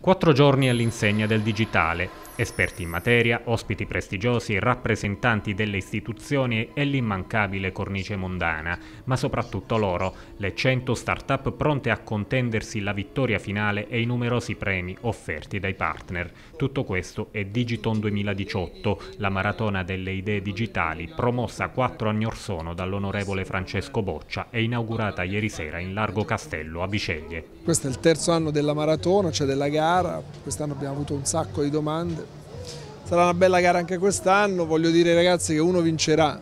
Quattro giorni all'insegna del digitale, esperti in materia, ospiti prestigiosi, rappresentanti delle istituzioni e l'immancabile cornice mondana, ma soprattutto loro, le 100 start-up pronte a contendersi la vittoria finale e i numerosi premi offerti dai partner. Tutto questo è Digiton 2018, la maratona delle idee digitali promossa quattro anni or sono dall'onorevole Francesco Boccia e inaugurata ieri sera in Largo Castello a Biceglie. Questo è il terzo anno della maratona, cioè della gara quest'anno abbiamo avuto un sacco di domande, sarà una bella gara anche quest'anno, voglio dire ai ragazzi che uno vincerà,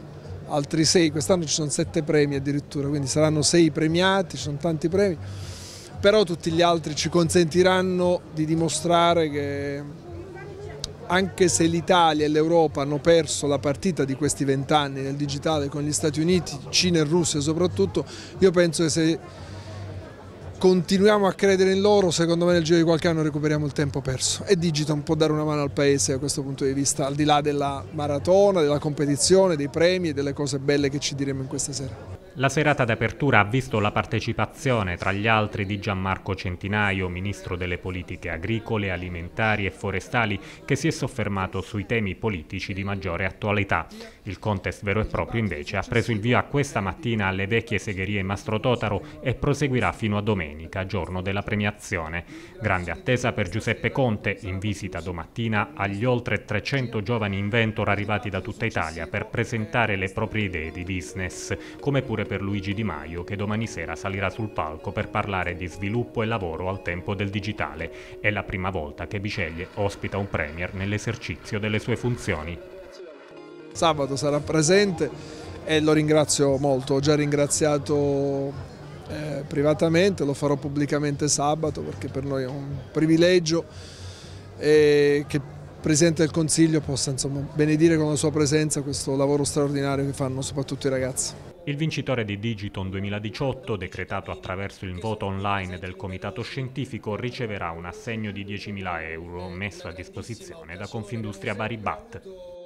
altri sei, quest'anno ci sono sette premi addirittura, quindi saranno sei premiati, ci sono tanti premi, però tutti gli altri ci consentiranno di dimostrare che anche se l'Italia e l'Europa hanno perso la partita di questi vent'anni nel digitale con gli Stati Uniti, Cina e Russia soprattutto, io penso che se continuiamo a credere in loro, secondo me nel giro di qualche anno recuperiamo il tempo perso e Digiton può dare una mano al Paese a questo punto di vista, al di là della maratona, della competizione, dei premi e delle cose belle che ci diremo in questa sera. La serata d'apertura ha visto la partecipazione, tra gli altri, di Gianmarco Centinaio, ministro delle politiche agricole, alimentari e forestali, che si è soffermato sui temi politici di maggiore attualità. Il contest vero e proprio, invece, ha preso il via questa mattina alle vecchie segherie Mastro Totaro e proseguirà fino a domenica, giorno della premiazione. Grande attesa per Giuseppe Conte, in visita domattina agli oltre 300 giovani inventor arrivati da tutta Italia per presentare le proprie idee di business, come pure per Luigi Di Maio che domani sera salirà sul palco per parlare di sviluppo e lavoro al tempo del digitale. È la prima volta che Biceglie ospita un premier nell'esercizio delle sue funzioni. Sabato sarà presente e lo ringrazio molto, ho già ringraziato eh, privatamente, lo farò pubblicamente sabato perché per noi è un privilegio eh, che il Presidente del Consiglio possa insomma, benedire con la sua presenza questo lavoro straordinario che fanno soprattutto i ragazzi. Il vincitore di Digiton 2018, decretato attraverso il voto online del Comitato Scientifico, riceverà un assegno di 10.000 euro messo a disposizione da Confindustria Baribat.